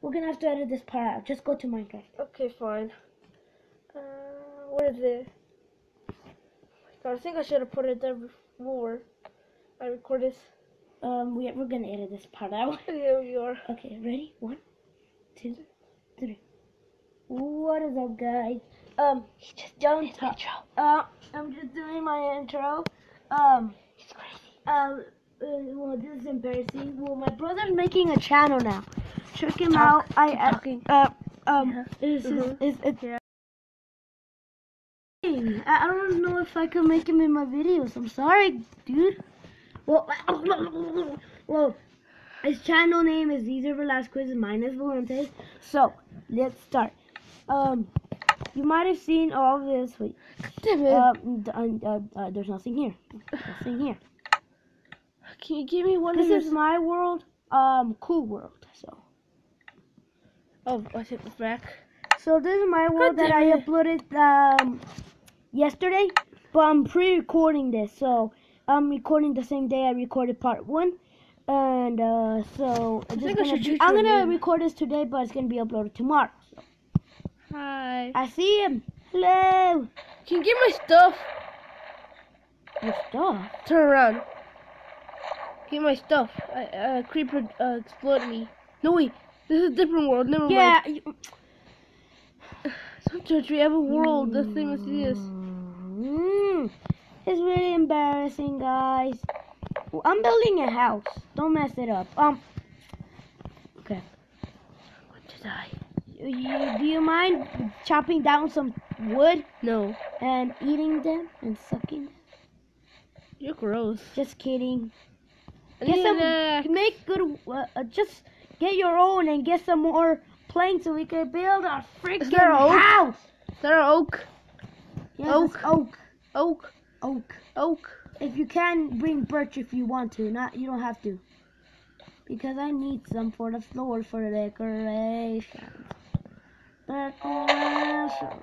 We're gonna have to edit this part out. Just go to Minecraft. Okay, fine. Uh, where is it? God, I think I should have put it there before I record this. Um, we, we're gonna edit this part out. Here we are. Okay, ready? One, two, three. What is up, guys? Um, just don't talk. Uh, I'm just doing my intro. Um, He's crazy. uh, uh, well, this is embarrassing. Well, my brother's making a channel now. Check him Talk. out. I uh, talking. uh um, Yeah. this is Mhm. is it's. Yeah. I don't know if I could make him in my videos. I'm sorry, dude. Well, well, his channel name is Cesar Velasquez minus Valentes. So let's start. Um, you might have seen all this. Wait, Damn it. um, d- uh, uh, uh, there's nothing here. Nothing here. Can you give me one This of is my world. Um, cool world. So, Oh, I hit the back. so this is my world that I uploaded um yesterday, but I'm pre-recording this. So I'm recording the same day I recorded part one, and uh, so I gonna should be, I'm gonna record this today, but it's gonna be uploaded tomorrow. So Hi. I see him. Hello. Can you give my stuff? Your stuff. Turn around. Give my stuff. I, uh, creeper uh, exploded me. No wait, this is a different world. Never Yeah. mind. you- Sometimes we have a world the same as this. Mm, it's really embarrassing, guys. I'm building a house. Don't mess it up. Um. Okay. What did I? You, do you mind chopping down some wood No. and eating them and sucking? them? You're gross. Just kidding. Get some. Make good. Uh, uh, just get your own and get some more planks so we can build a freaking house. Is there oak? Yes, Oak. oak. Oak. Oak. Oak. If you can, bring birch if you want to. Not you don't have to. Because I need some for the floor for decoration. Decorations.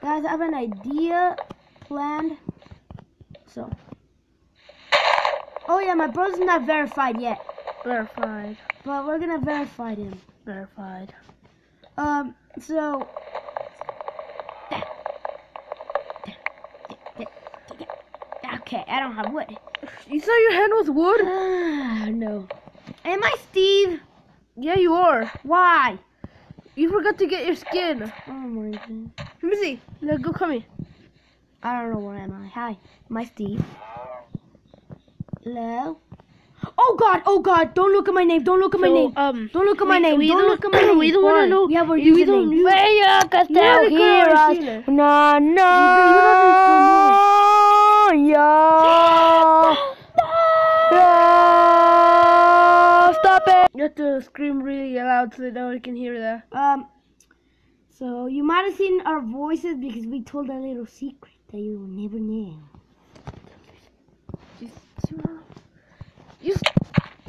Guys, I have an idea planned. So. Oh yeah, my brother's not verified yet, Verified. but we're gonna verify him. Verified. Um. So. Okay, I don't have wood. You saw your hand was wood? Ah, no. Am I Steve? Yeah, you are. Why? You forgot to get your skin. Oh my god. Let me see. Now go come here. I don't know where am I. Hi. Am I Steve? Hello? Oh god, oh god, don't look at my name, don't look at my name. um, Don't look at my we- name, we don't look at my name. we don't wanna know- We have our we don't- username. you- Vaya, You're Castel, the hear us. No, no. Yeah. Yeah. Stop it. You have to scream really loud so that no one can hear that. Um, so you might have seen our voices because we told a little secret that you will never know. Just, you,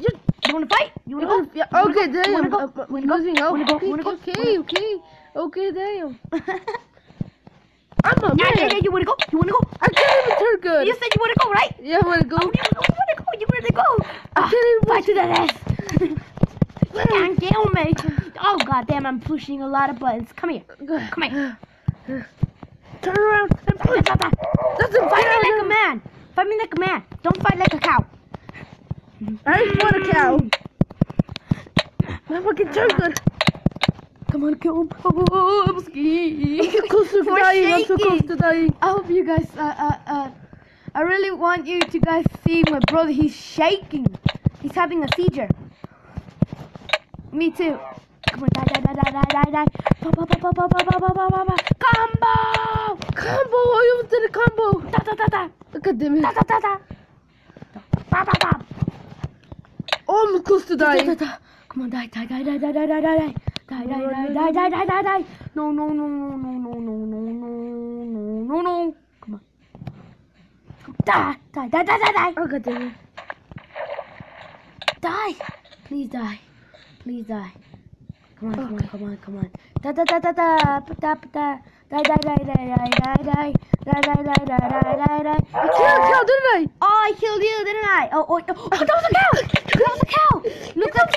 you, You wanna fight? You wanna go? yeah, wanna okay, go? damn. Wanna go? Uh, Wanna go? losing out. Wanna go? Okay, Wanna go? okay, okay, okay, damn. I'm a Yeah, man. yeah, yeah, you wanna go? You wanna go? I can't even turn good. You said you wanna go, right? Yeah, I wanna go. Oh, you wanna go? You wanna go? I Ah, can't even fight to the death. you can't kill me. Oh god damn, I'm pushing a lot of buttons. Come here. Come here. Turn around and push. Doesn't Fight me like a man. Fight me like a man. Don't fight like a cow. I just want a cow. My fucking chocolate. Come on, kill him. Oh, oh, oh I'm scared. So close to We're dying. Shaking. I'm so close to dying. I hope you guys. Uh, uh, uh, I really want you to guys see my brother. He's shaking. He's having a seizure. Me too. Come on, die, die, die, die, die, die, die. Combo! Combo! I almost did a combo. Da da da da. Look at them. Da da da da. Ba ba ba. Oh, I'm close to dying. Come on, die, die, die, die, die, die, die, die, die. Die, die, die, die, die, die, die, die. No, no, no, no, no, no, no, no, no, no, no, no. Come on. Die, die, die, die, die, die. Oh, god damn it. Die! Please die. Please die. Come on, come on, come on, come on. Da da da da da da da Die, die, die, die, die, die, die. Die, die, die, die, die, die, die. I killed cow, didn't I? Oh, I killed you, didn't I? Oh, oh, oh, oh that was a cow! That was a cow! Look up.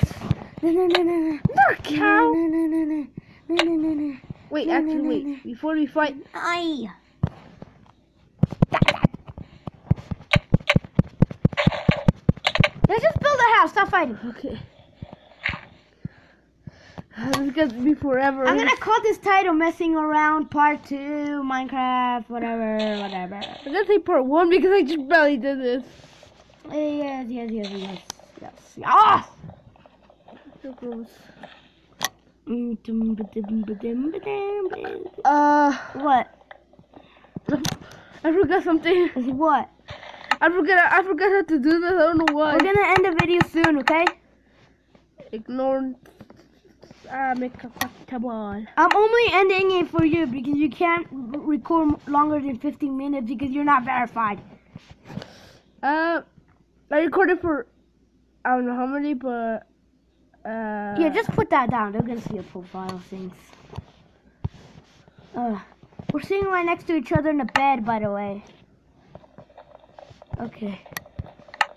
Na na na na na. Not a cow. Na na na na. Na na na na. Wait, No, no, actually, no, wait. no. Before we fight, Let's just build a house. Stop fighting. okay. This is gonna be forever. I'm gonna call this title "Messing Around Part 2 Minecraft." Whatever, whatever. I'm gonna say part one because I just barely did this. Yes, yes, yes, yes, yes. Ah! So gross. Uh, Uh, what? I forgot something. What? I forgot. I forgot how to do this. I don't know why. We're gonna end the video soon, okay? Ignore. Ah, make a comfortable. I'm only ending it for you because you can't record longer than 15 minutes because you're not verified. Uh, I recorded for I don't know how many, but uh. Yeah, just put that down. They're gonna see your profile things. Uh, we're sitting right next to each other in the bed, by the way. Okay.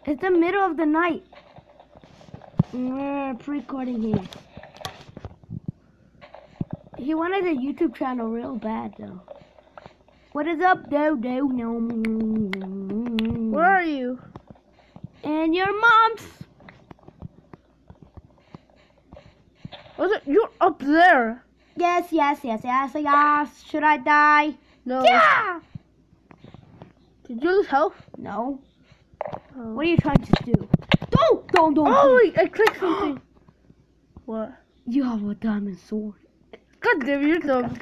It's the middle of the night. We're pre-recording here. He wanted a YouTube channel real bad, though. What is up, do do no? Mm, mm, mm, Where are you? And your mom's. Was it? You're up there. Yes, yes, yes, yes, yes. Should I die? No. Yeah. Did you lose health? No. Oh. What are you trying to do? Don't, don't, don't. Oh wait, I clicked something. what? You have a diamond sword. God damn, you're dumb.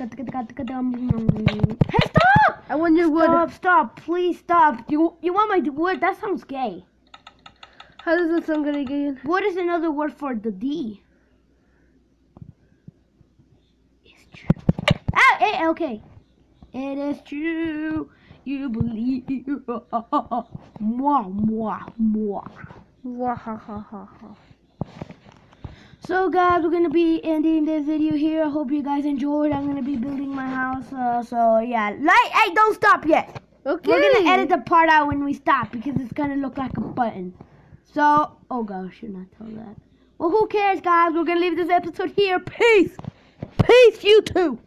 Hey, stop! I want your wood. Stop, stop, please stop. You, you want my wood? That sounds gay. How does that sound gonna get in? What is another word for the D? It's true. Eh, okay. It is true. You believe. Mwah, mwah, mwah. Wahahaha. So guys, we're gonna be ending this video here. I hope you guys enjoyed. I'm gonna be building my house. Uh, so yeah, like, hey, don't stop yet. Okay. We're gonna edit the part out when we stop because it's gonna look like a button. So, oh gosh, should not tell that. Well, who cares, guys? We're gonna leave this episode here. Peace. Peace, you two.